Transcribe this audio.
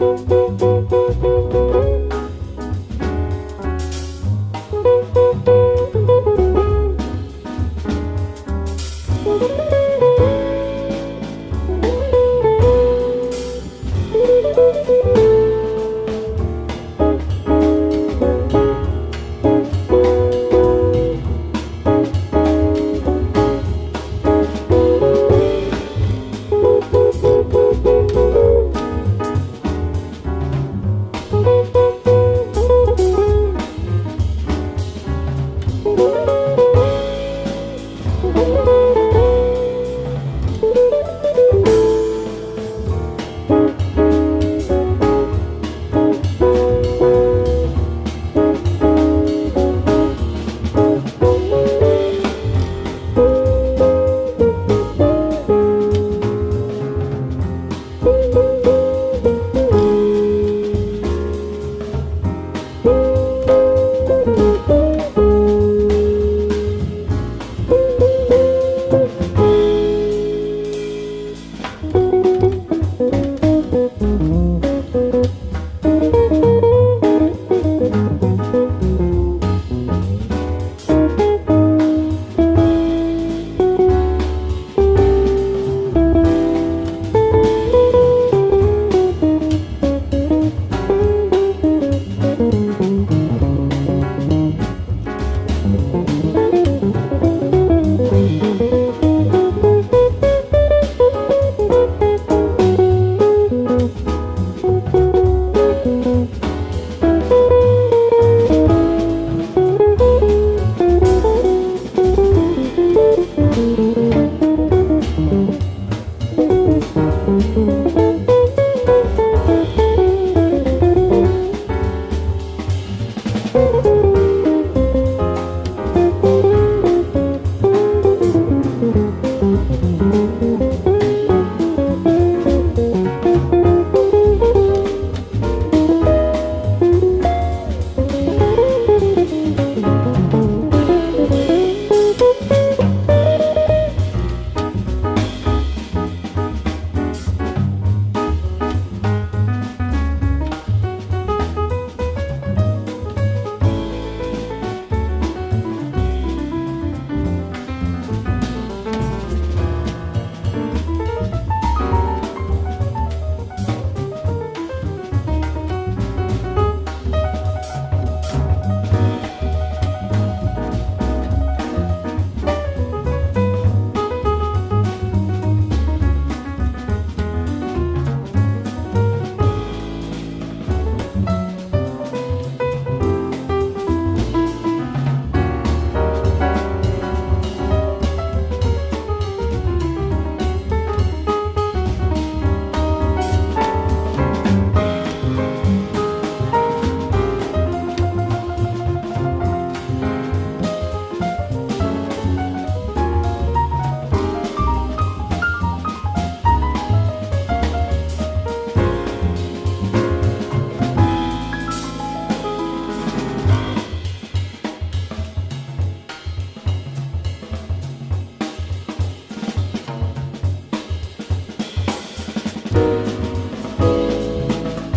Thank Música